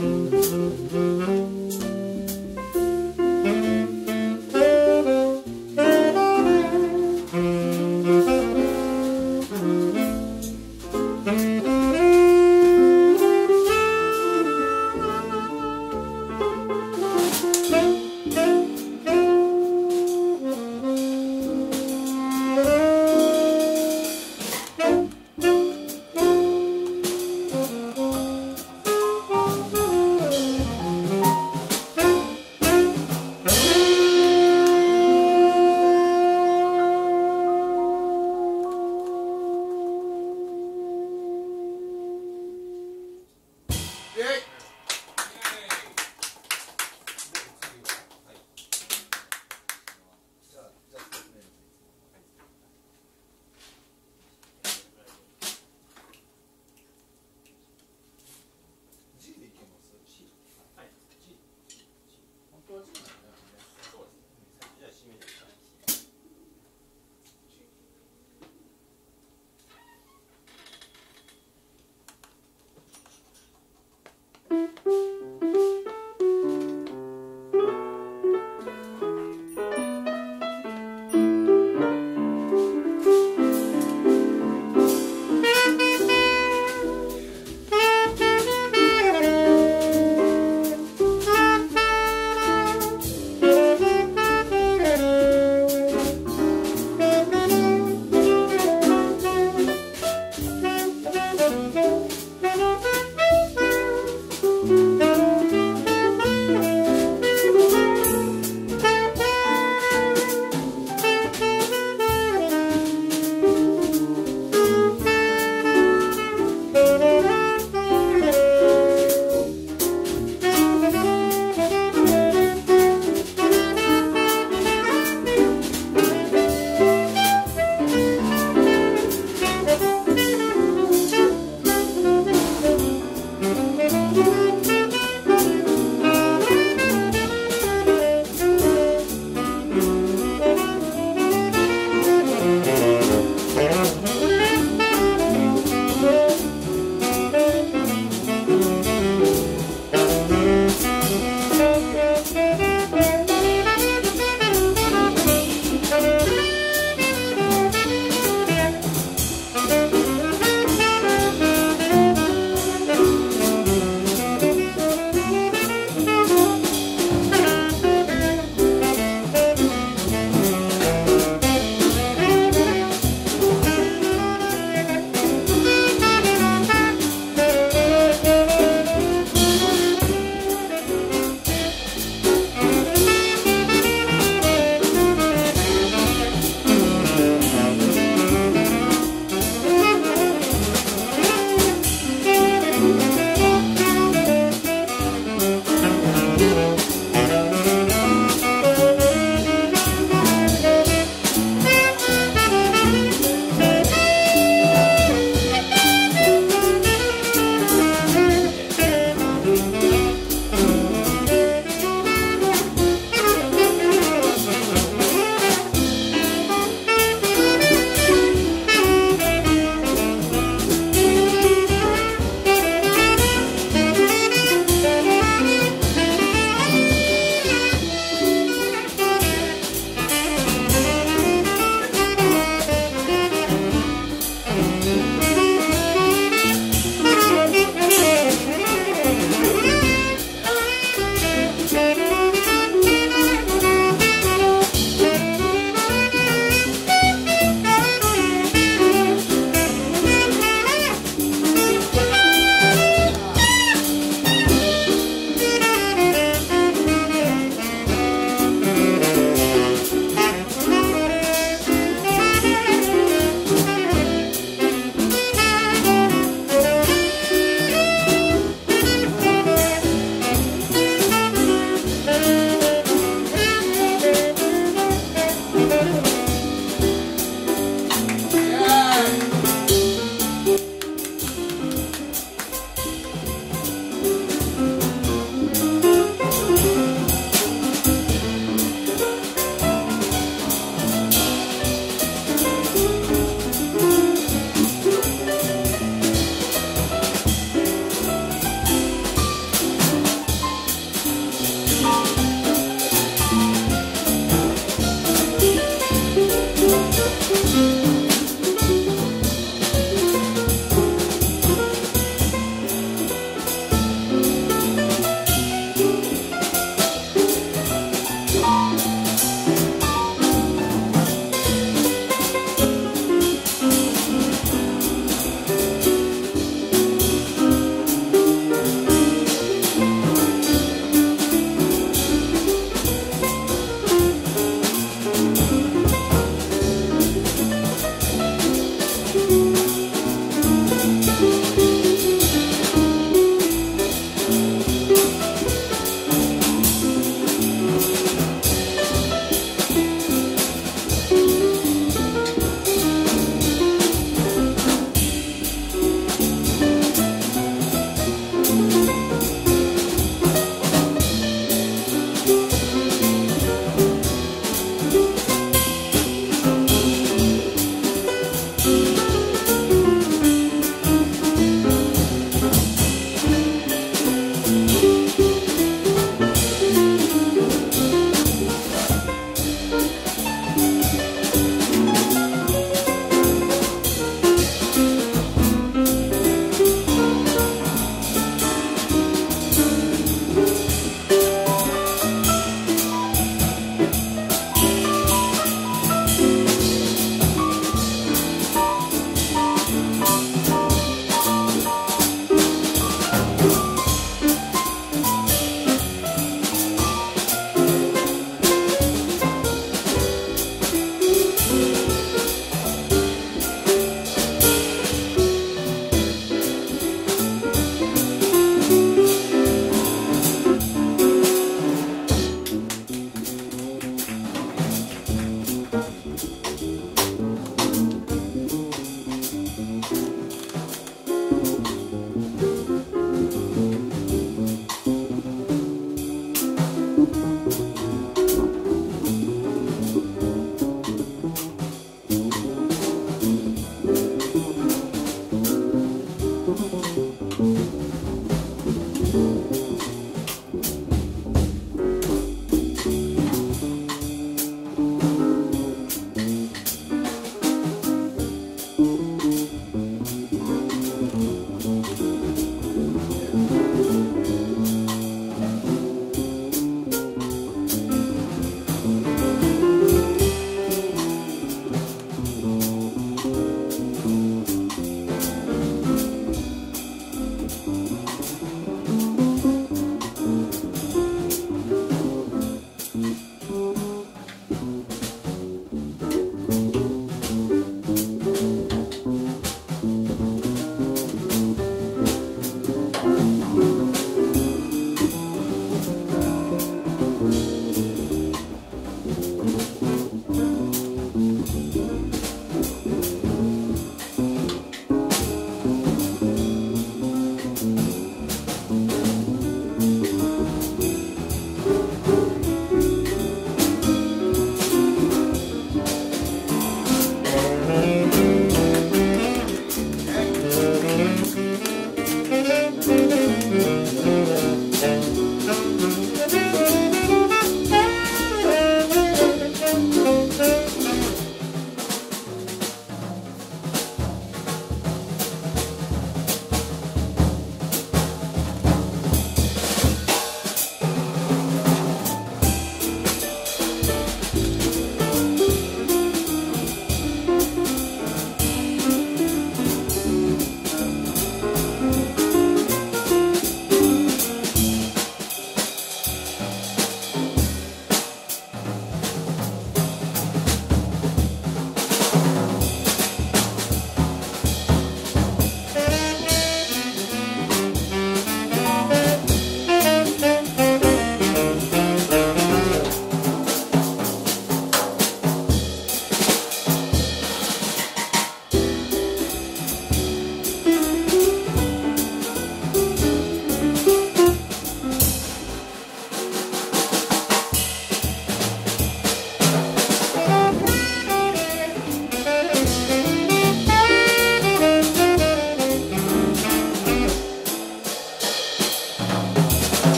Mm-hmm.